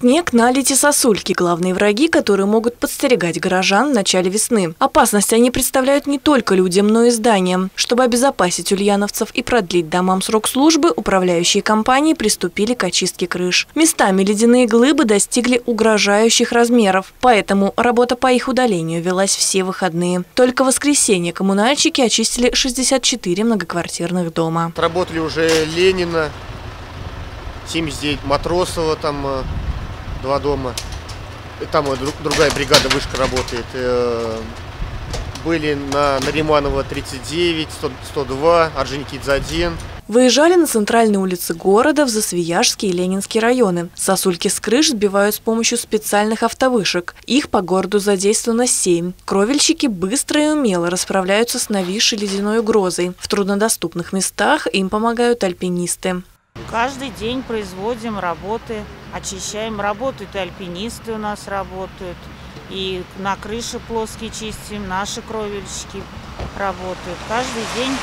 Снег, налить и сосульки – главные враги, которые могут подстерегать горожан в начале весны. Опасность они представляют не только людям, но и зданиям. Чтобы обезопасить ульяновцев и продлить домам срок службы, управляющие компании приступили к очистке крыш. Местами ледяные глыбы достигли угрожающих размеров, поэтому работа по их удалению велась все выходные. Только в воскресенье коммунальщики очистили 64 многоквартирных дома. Работали уже Ленина, 79 Матросова, там э, два дома. И там другая бригада вышка работает. Э, были на Нариманова 39, 100, 102, Орджоникидзе 1. Выезжали на центральные улицы города, в Засвияжский и Ленинский районы. Сосульки с крыш сбивают с помощью специальных автовышек. Их по городу задействовано семь. Кровельщики быстро и умело расправляются с нависшей ледяной угрозой. В труднодоступных местах им помогают альпинисты. Каждый день производим работы, очищаем. Работают и альпинисты у нас работают. И на крыше плоские чистим, наши кровельщики работают. Каждый день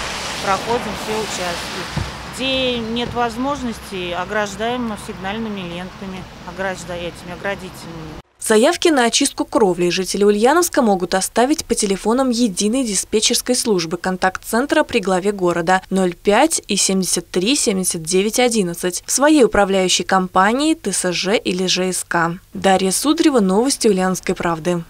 проходим все участки. Где нет возможности, ограждаем сигнальными лентами, ограждаем этими оградительными. Заявки на очистку кровли жители Ульяновска могут оставить по телефонам единой диспетчерской службы контакт-центра при главе города 05 и 73 79 11 в своей управляющей компании ТСЖ или ЖСК. Дарья Судрева, Новости Ульяновской правды.